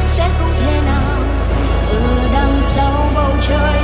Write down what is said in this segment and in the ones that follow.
sẽ không thể nào. Ở đằng sau bầu trời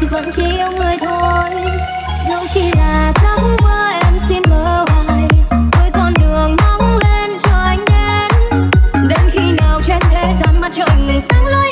thì vẫn chỉ yêu người thôi. Dẫu chỉ là giấc mơ, em xin mơ hoài. Với con đường nắng lên cho anh đến. Đến khi nào trên thế gian mặt trời ngừng sáng lối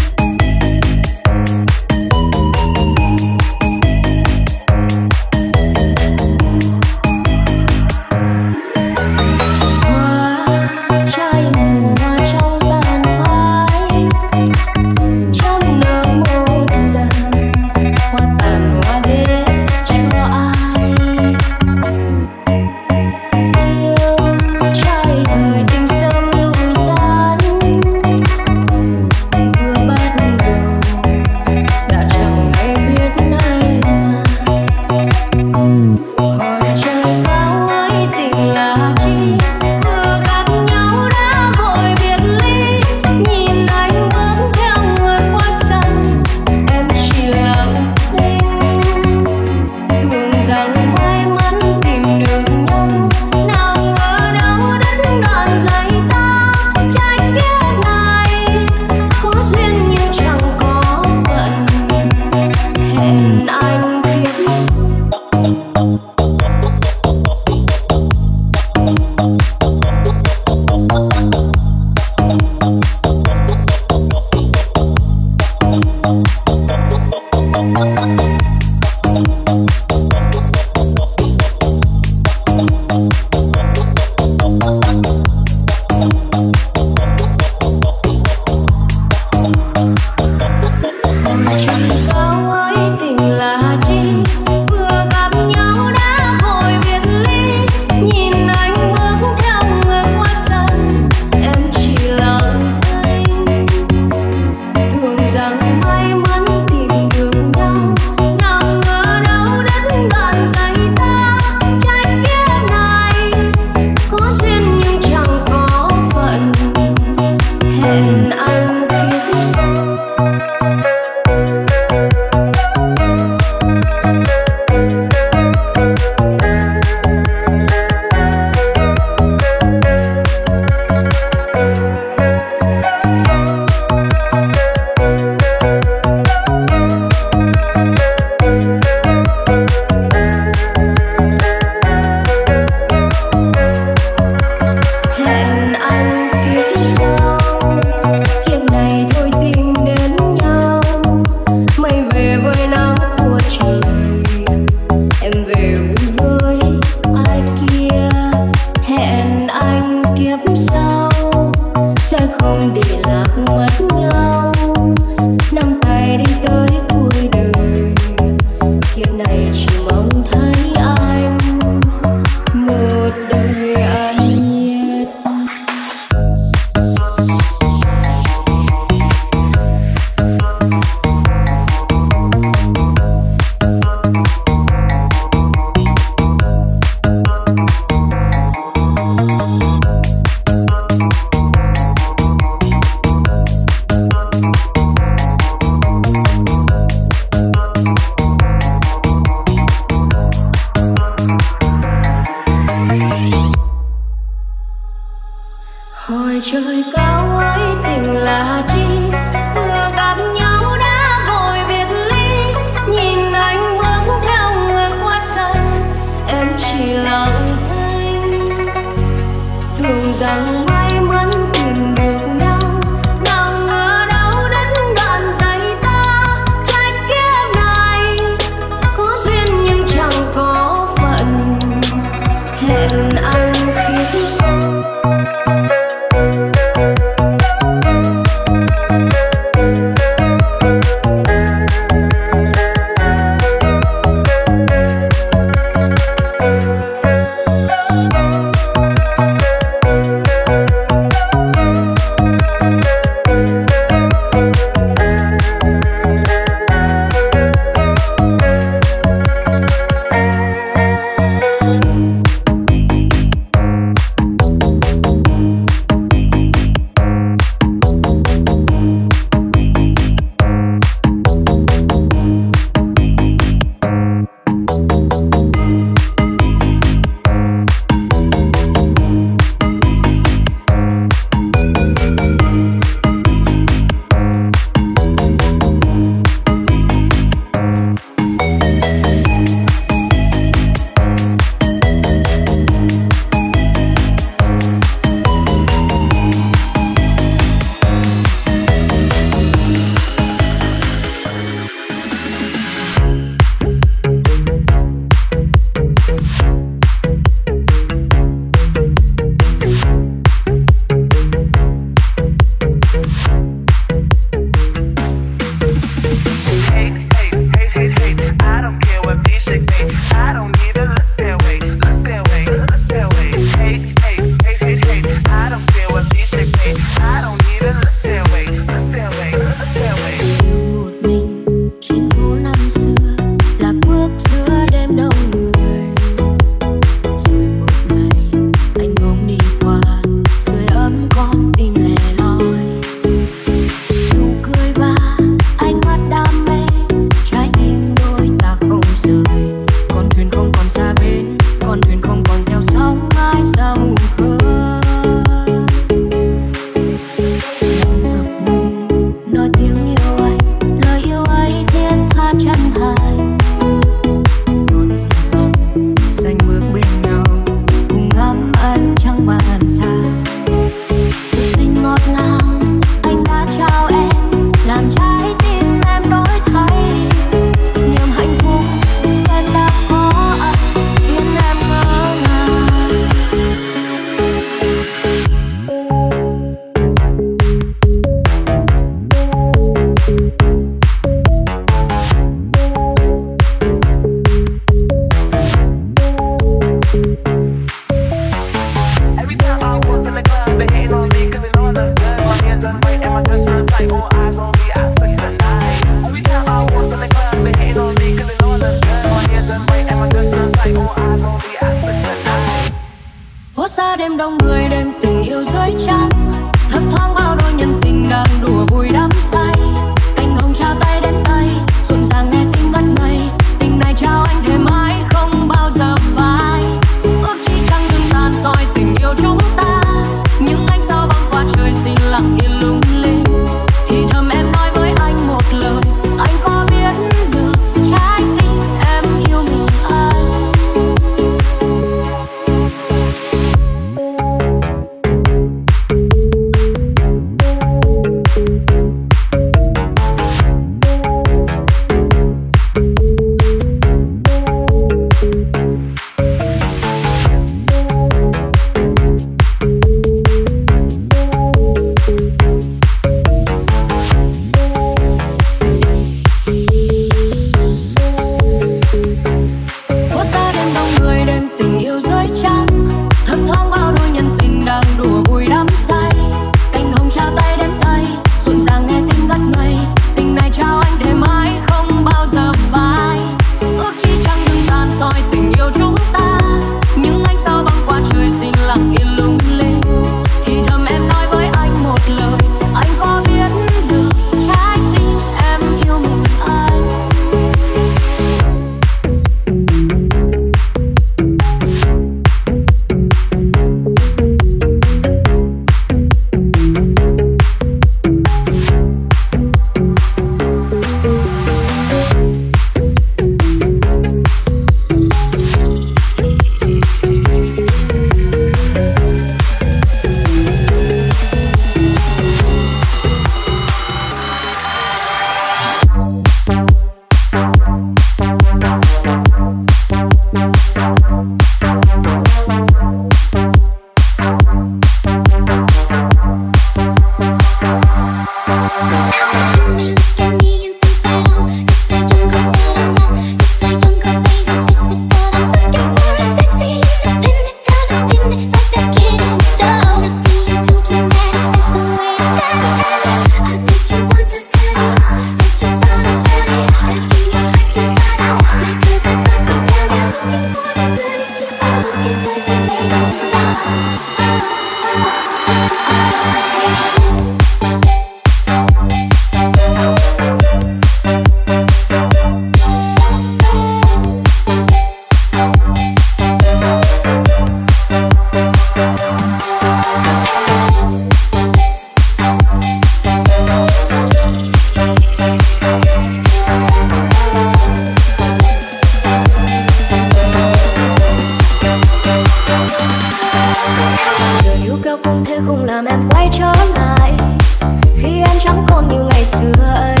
còn như ngày xưa ấy.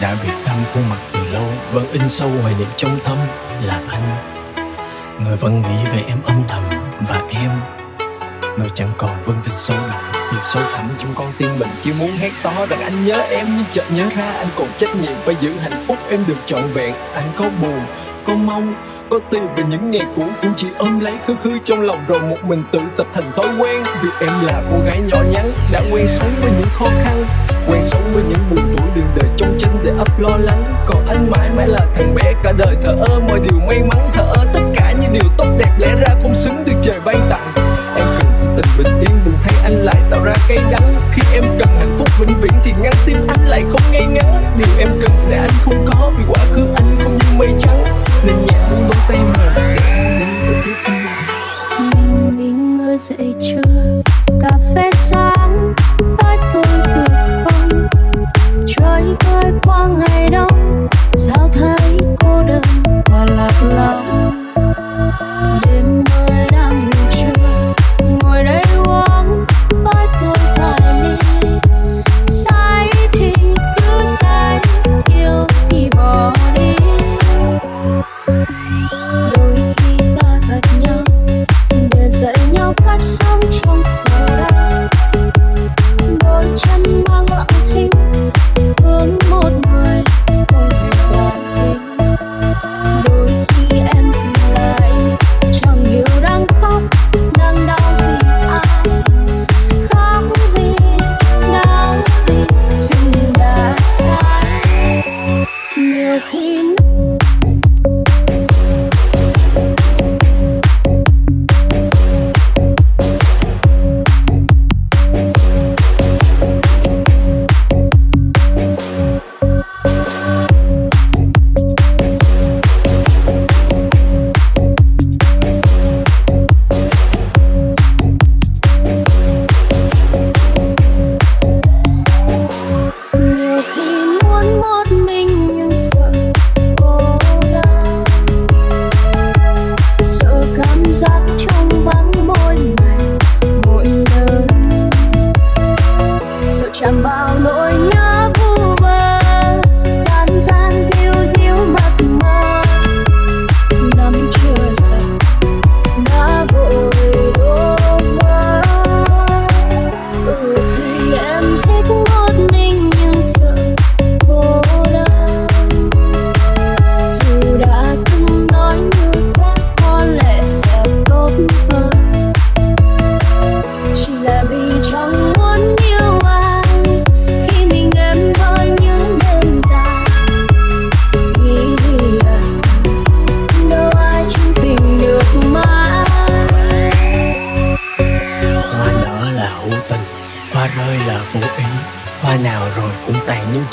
đã biệt tâm khuôn mặt từ lâu vẫn in sâu hoài niệm trong tâm là anh. Người vẫn nghĩ về em âm thầm và em. Người chẳng còn vương tình sâu đậm Việc sâu thẳm trong con tim mình. Chỉ muốn hét to rằng anh nhớ em, nhưng chợt nhớ ra anh còn trách nhiệm phải giữ hạnh phúc em được trọn vẹn. Anh có buồn, có mong, có tìm về những ngày cũ cũng chỉ ôm lấy khư khư trong lòng rồi một mình tự tập thành thói quen. Vì em là cô gái nhỏ nhắn, đã quen sống với những khó khăn quen sống với những buồn tuổi đường đời trong tranh để ấp lo lắng. Còn anh mãi mãi là thằng bé cả đời, thờ ơ mọi điều may mắn, thờ ơ tất cả những điều tốt đẹp lẽ ra không xứng được trời ban tặng. Em cần tình bình yên buồn thay anh lại tạo ra cay đắng. Khi em cần hạnh phúc vĩnh viễn thì ngăn tim anh lại không ngay ngắn. Điều em cần để anh không có vì quá khứ anh không như mây trắng. Nên nhẹ buông vòng tay mà để anh đến với mình mình đi ngơi dậy chưa cà phê sao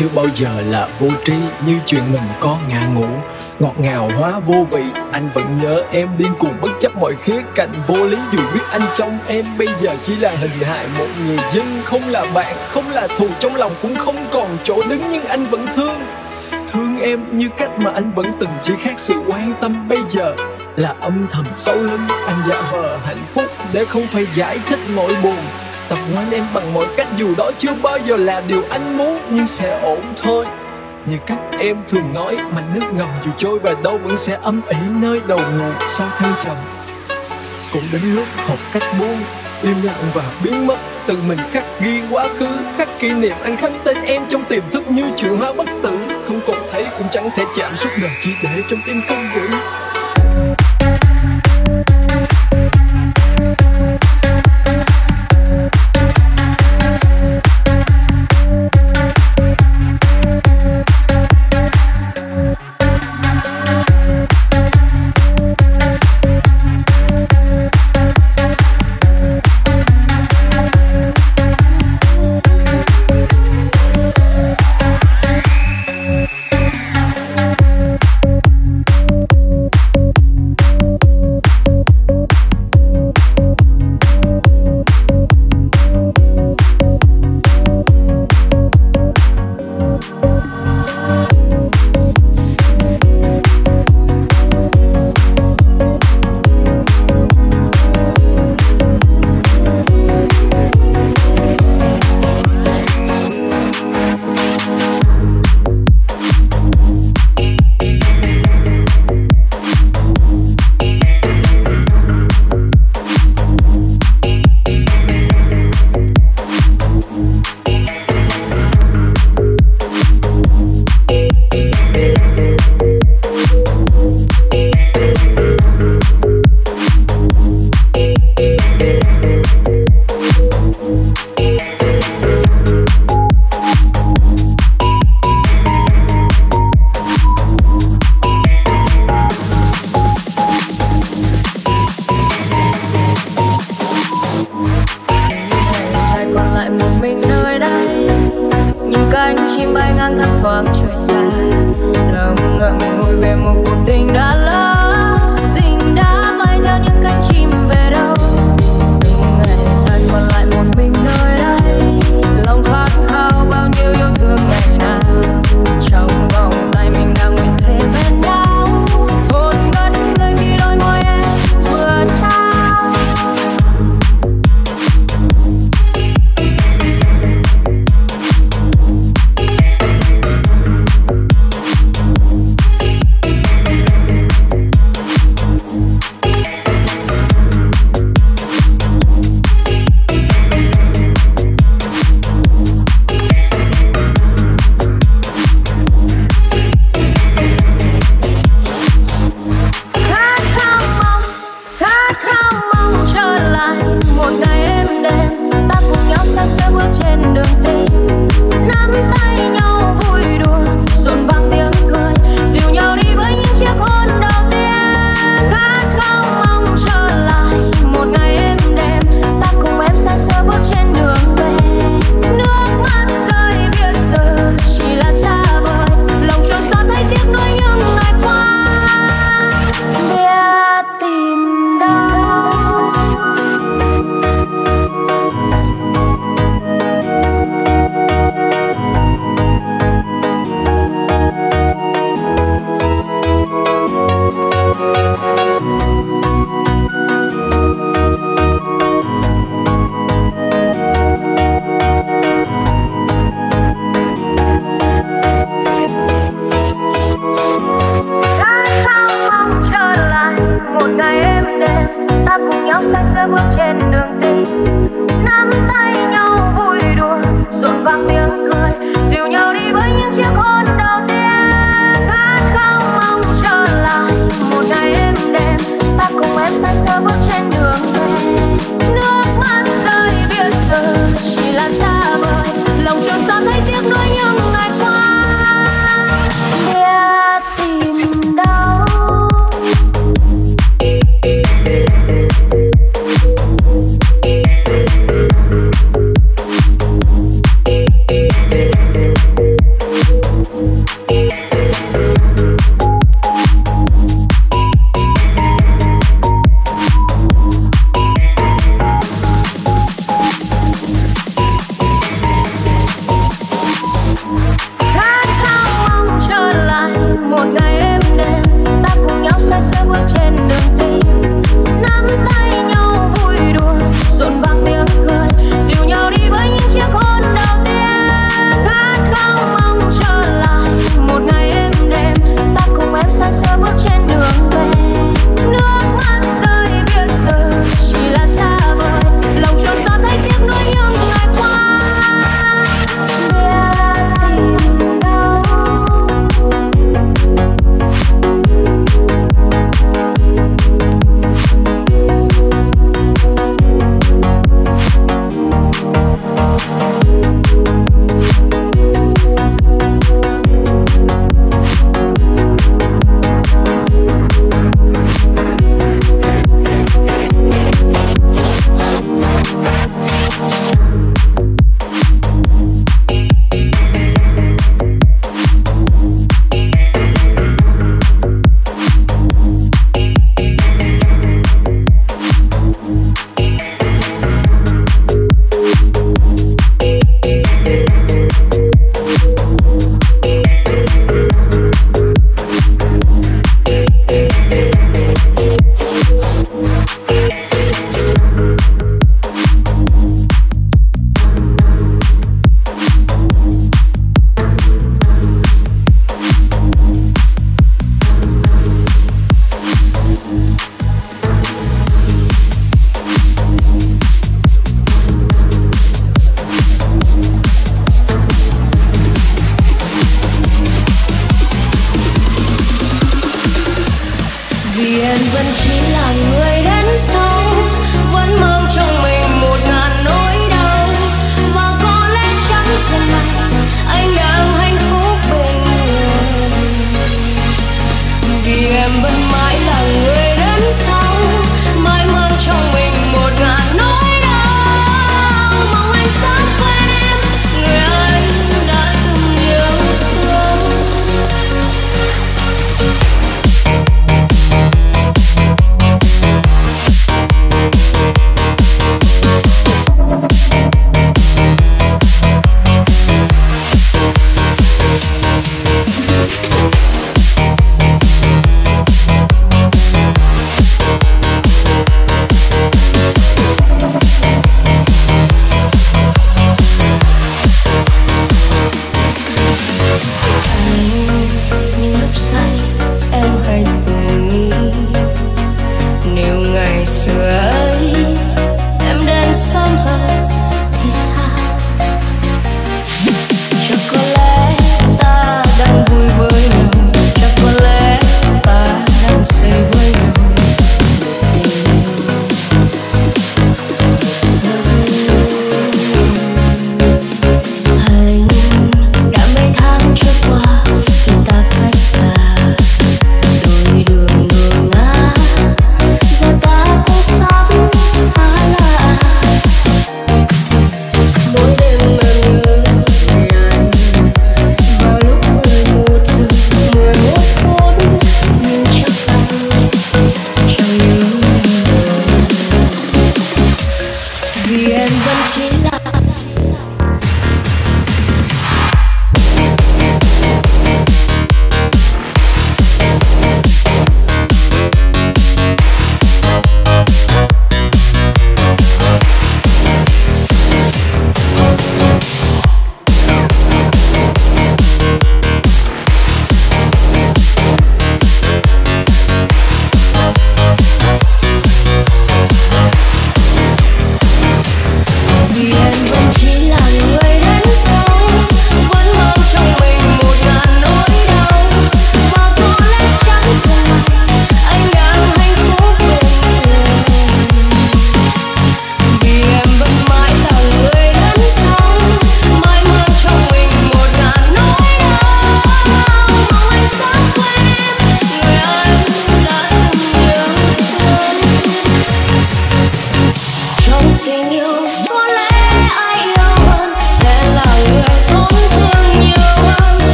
chưa bao giờ là vô tri như chuyện mình có ngã ngủ. Ngọt ngào hóa vô vị, anh vẫn nhớ em điên cuồng bất chấp mọi khía cạnh. Vô lý dù biết anh trong em bây giờ chỉ là hình hài một người dân. Không là bạn, không là thù, trong lòng cũng không còn chỗ đứng, nhưng anh vẫn thương. Thương em như cách mà anh vẫn từng, chỉ khác sự quan tâm bây giờ là âm thầm sau lưng anh giả vờ hạnh phúc để không phải giải thích nỗi buồn tập quên em bằng mọi cách dù đó chưa bao giờ là điều anh muốn, nhưng sẽ ổn thôi. Như cách em thường nói, mà nước ngầm dù trôi về đâu vẫn sẽ âm ỉ nơi đầu nguồn sau thăng trầm. Cũng đến lúc học cách buông im lặng và biến mất tự mình khắc ghi quá khứ, khắc kỷ niệm anh khắc tên em trong tiềm thức như chuyện hoa bất tử. Không còn thấy cũng chẳng thể chạm suốt đời chỉ để trong tim không vững.